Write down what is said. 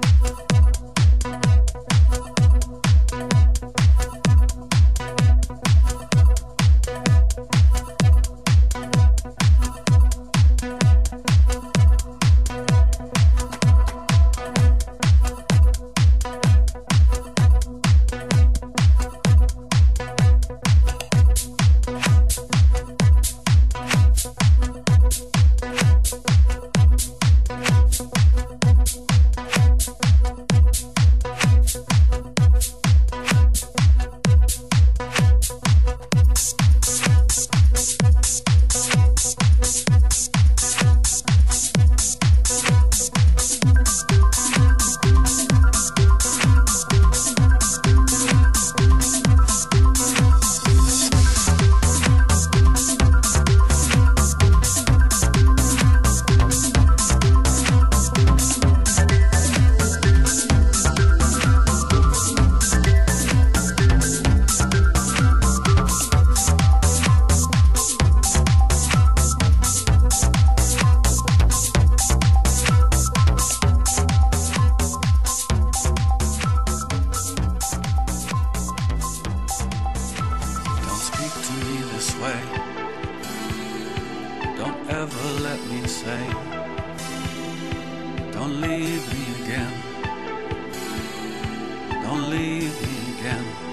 Don't speak to me this way. Don't ever let me say. Don't leave me again. Don't leave me again.